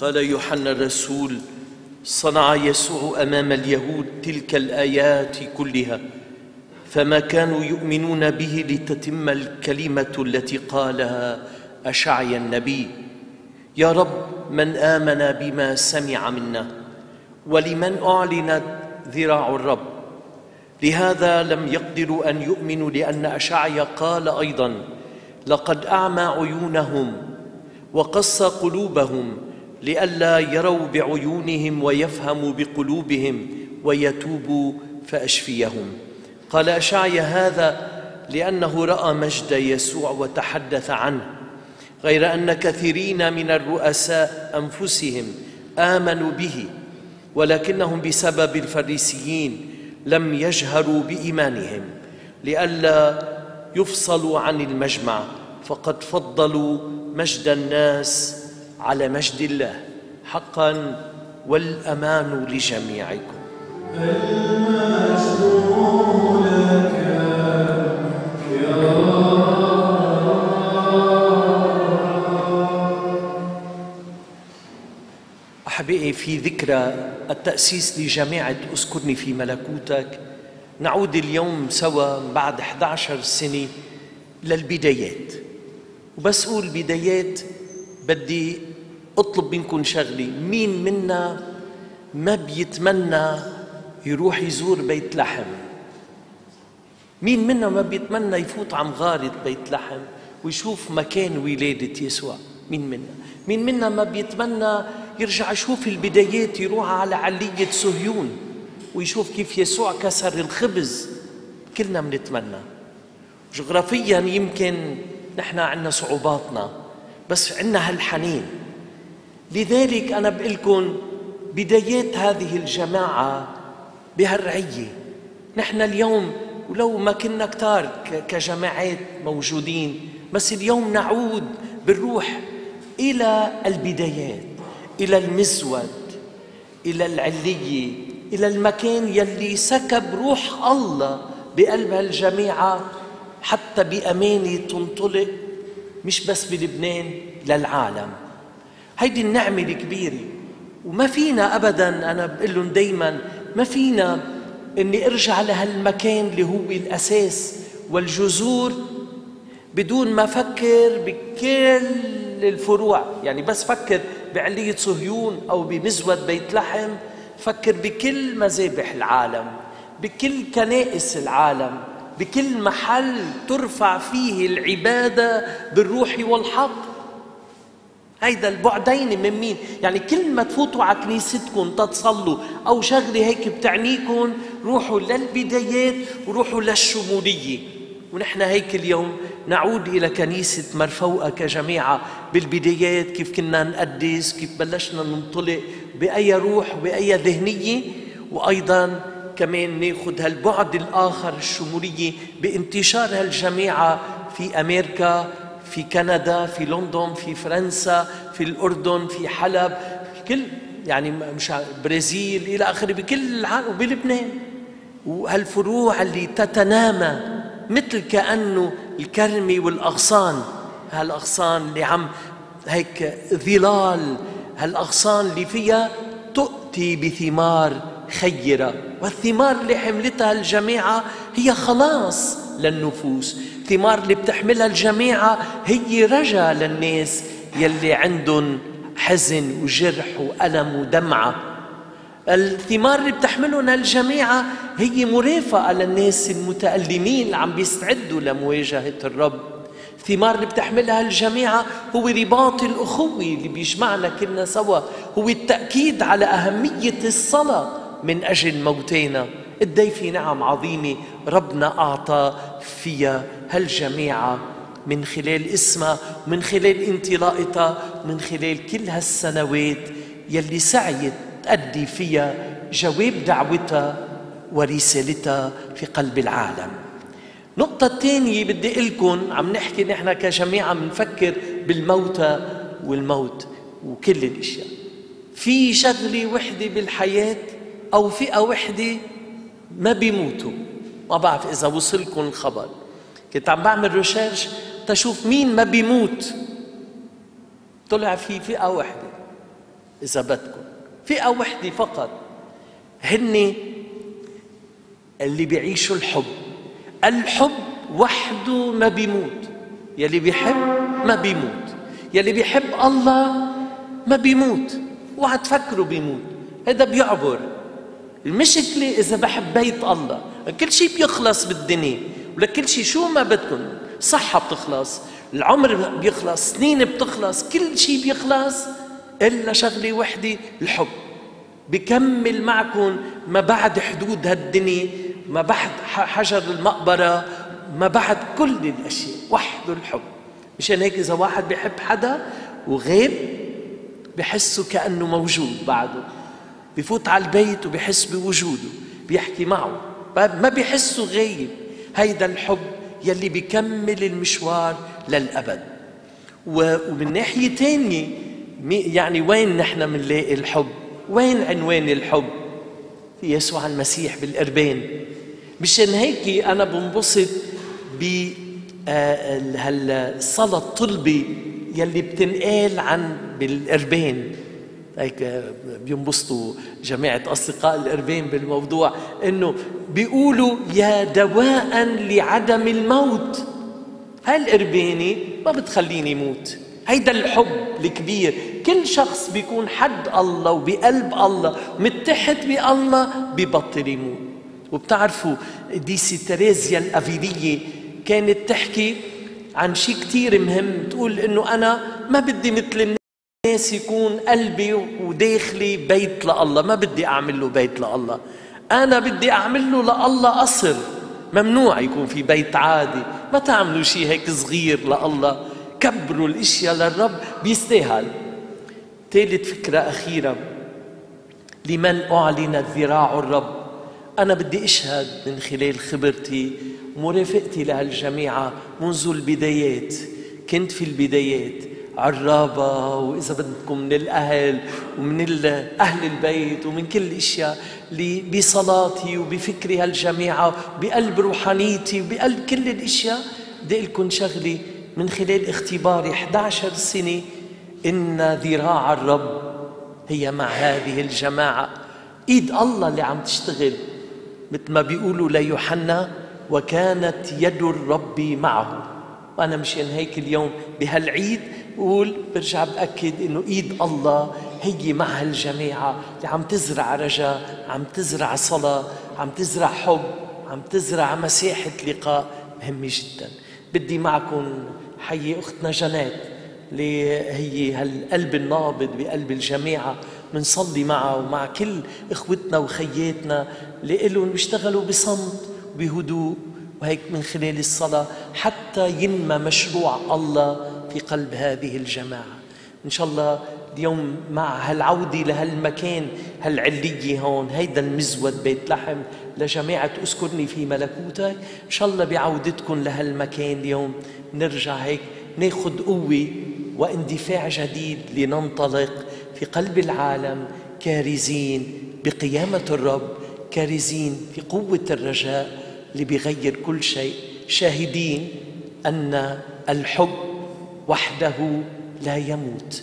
قال يوحنا الرسول صنع يسوع أمام اليهود تلك الآيات كلها فما كانوا يؤمنون به لتتم الكلمة التي قالها اشعيا النبي يا رب من آمن بما سمع منا ولمن اعلنت ذراع الرب؟ لهذا لم يقدروا أن يؤمنوا لأن اشعيا قال أيضا لقد أعمى عيونهم وقص قلوبهم لئلا يروا بعيونهم ويفهموا بقلوبهم ويتوبوا فأشفيهم. قال اشعيا هذا لأنه رأى مجد يسوع وتحدث عنه غير أن كثيرين من الرؤساء أنفسهم آمنوا به ولكنهم بسبب الفريسيين لم يجهروا بإيمانهم. لئلا يفصلوا عن المجمع فقد فضلوا مجد الناس على مجد الله حقا والأمان لجميعكم. أحبائي في ذكرى التأسيس لجامعة أذكرني في ملكوتك نعود اليوم سوا بعد 11 سنه للبدايات. وبس أقول بدايات بدي اطلب منكم شغله مين منا ما بيتمنى يروح يزور بيت لحم؟ مين منا ما بيتمنى يفوت على مغارة بيت لحم ويشوف مكان ولادة يسوع؟ مين منا؟ مين منا ما بيتمنى يرجع يشوف البدايات يروح على علية صهيون ويشوف كيف يسوع كسر الخبز؟ كلنا بنتمنى جغرافيا يمكن نحن عندنا صعوباتنا بس عندنا هالحنين. لذلك أنا بقول لكم بدايات هذه الجماعة بهالرعية. نحن اليوم ولو ما كنا كتار كجماعات موجودين بس اليوم نعود بالروح إلى البدايات إلى المزود إلى العلية إلى المكان يلي سكب روح الله بقلب هالجماعة حتى بأمانة تنطلق مش بس بلبنان للعالم. هيدي النعمة الكبيرة. وما فينا أبدا أنا بقول لهم دايما ما فينا إني أرجع لهالمكان اللي هو الأساس والجذور بدون ما أفكر بكل الفروع. يعني بس فكر بعلية صهيون أو بمزود بيت لحم فكر بكل مذابح العالم بكل كنائس العالم بكل محل ترفع فيه العبادة بالروح والحق. هيدا البعدين من مين؟ يعني كل ما تفوتوا على كنيستكم تتصلوا أو شغلة هيك بتعنيكم روحوا للبدايات وروحوا للشمولية ونحن هيك اليوم نعود إلى كنيسة مرفوقة كجماعة بالبدايات كيف كنا نقدس كيف بلشنا ننطلق بأي روح وبأي ذهنية وأيضا كمان ناخذ هالبعد الآخر الشمولية بانتشار هالجماعة في أمريكا في كندا في لندن في فرنسا في الأردن في حلب في كل يعني مش برازيل إلى آخره بكل العالم وبلبنان. وهالفروع اللي تتنامى مثل كأنه الكرمة والأغصان. هالأغصان اللي عم هيك ظلال هالأغصان اللي فيها تؤتي بثمار خيرة. والثمار اللي حملتها الجماعة هي خلاص للنفوس. الثمار اللي بتحملها الجماعة هي رجا للناس يلي عندهم حزن وجرح وألم ودمعة. الثمار اللي بتحملهم الجماعة هي مرافقة للناس المتألمين اللي عم بيستعدوا لمواجهة الرب. الثمار اللي بتحملها الجماعة هو رباط الأخوة اللي بيجمعنا كلنا سوا. هو التأكيد على أهمية الصلاة. من أجل موتينا في نعم عظيمة ربنا أعطى فيها هالجماعة من خلال اسمها من خلال انطلاقتها من خلال كل هالسنوات يلي سعيت تأدي فيها جواب دعوتها ورسالتها في قلب العالم. النقطة الثانية بدي لكم عم نحكي نحن كجماعة بنفكر بالموتى والموت وكل الأشياء. في شغلة وحدة بالحياة أو فئة وحدة ما بيموتوا. ما بعرف إذا وصلكم الخبر. كنت عم بعمل ريسيرش تشوف مين ما بيموت. طلع في فئة واحدة إذا بدكم. فئة وحدة فقط. هن اللي بيعيشوا الحب. الحب وحده ما بيموت. يلي بيحب ما بيموت. يلي بيحب الله ما بيموت. اوعى بيموت. هذا بيعبر. المشكلة إذا بحب بيت الله. كل شيء بيخلص بالدنيا ولكل شيء شو ما بدكم صحة بتخلص العمر بيخلص سنين بتخلص كل شيء بيخلص إلا شغلة وحدة الحب. بكمل معكم ما بعد حدود هالدنيا ما بعد حجر المقبرة ما بعد كل الأشياء. وحده الحب. مشان هيك إذا واحد بيحب حدا وغيب بحسه كأنه موجود بعده. بفوت على البيت وبحس بوجوده بيحكي معه. ما بيحسه غايب. هيدا الحب يلي بيكمل المشوار للأبد. ومن ناحية تانية يعني وين نحن منلاقي الحب؟ وين عنوان الحب؟ في يسوع المسيح بالقربان. مشان هيك أنا بنبسط ب هالصلاة الطلبة يلي بتنقال عن بالقربان. هيك بينبسطوا جماعة أصدقاء القربين بالموضوع إنه بيقولوا يا دواء لعدم الموت. هالقربانة ما بتخليني موت. هيدا الحب الكبير. كل شخص بيكون حد الله وبقلب الله متحد بالله ببطل يموت. وبتعرفوا ديسي تريزيا الأفيدية كانت تحكي عن شيء كتير مهم. تقول إنه أنا ما بدي مثل الناس يكون قلبي وداخلي بيت لله ما بدي اعمل له بيت لله أنا بدي اعمل له لله قصر. ممنوع يكون في بيت عادي. ما تعملوا شيء هيك صغير لله كبروا الاشياء للرب. بيستاهل. ثالث فكرة أخيرة. لمن أعلنت ذراع الرب. أنا بدي أشهد من خلال خبرتي ومرافقتي لهالجماعة منذ البدايات. كنت في البدايات. عرابة وإذا بدكم من الأهل ومن أهل البيت ومن كل الأشياء بصلاتي وبفكري هالجماعة بقلب روحانيتي وبقلب كل الأشياء بدي لكم شغلة من خلال اختباري 11 سنة إن ذراع الرب هي مع هذه الجماعة. إيد الله اللي عم تشتغل مثل ما بيقولوا ليوحنا وكانت يد الرب معه. وأنا مشان هيك اليوم بهالعيد بقول برجع بأكد إنه إيد الله هي مع هالجماعة اللي عم تزرع رجاء عم تزرع صلاة عم تزرع حب عم تزرع مساحة لقاء مهمة جدا. بدي معكم حيي أختنا جنات اللي هي هالقلب النابض بقلب الجماعة بنصلي معها ومع كل إخوتنا وخياتنا اللي إلهم بيشتغلوا بصمت وبهدوء. وهيك من خلال الصلاة حتى ينمى مشروع الله في قلب هذه الجماعة. إن شاء الله اليوم مع هالعودة لهالمكان هالعلية هون هيدا المزود بيت لحم لجماعة أذكرني في ملكوتك. إن شاء الله بعودتكم لهالمكان اليوم نرجع هيك ناخد قوة واندفاع جديد لننطلق في قلب العالم كارزين بقيامة الرب كارزين في قوة الرجاء. اللي بيغير كل شيء. شاهدين أن الحب وحده لا يموت.